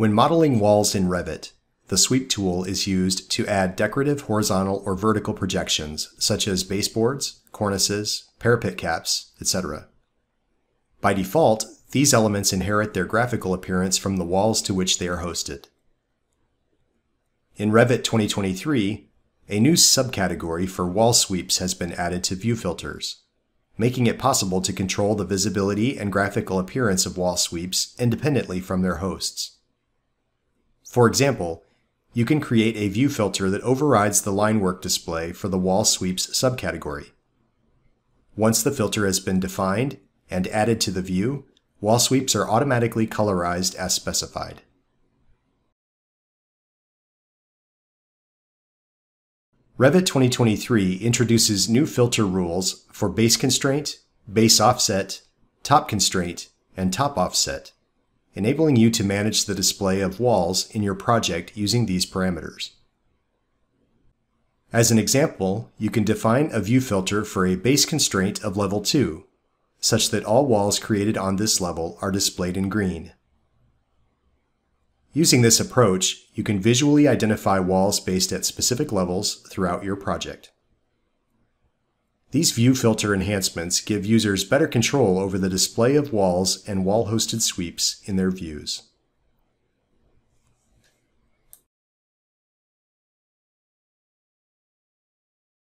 When modeling walls in Revit, the Sweep tool is used to add decorative horizontal or vertical projections such as baseboards, cornices, parapet caps, etc. By default, these elements inherit their graphical appearance from the walls to which they are hosted. In Revit 2023, a new subcategory for wall sweeps has been added to view filters, making it possible to control the visibility and graphical appearance of wall sweeps independently from their hosts. For example, you can create a view filter that overrides the line work display for the wall sweeps subcategory. Once the filter has been defined and added to the view, wall sweeps are automatically colorized as specified. Revit 2023 introduces new filter rules for base constraint, base offset, top constraint, and top offset, enabling you to manage the display of walls in your project using these parameters. As an example, you can define a view filter for a base constraint of level 2, such that all walls created on this level are displayed in green. Using this approach, you can visually identify walls based at specific levels throughout your project. These view filter enhancements give users better control over the display of walls and wall-hosted sweeps in their views.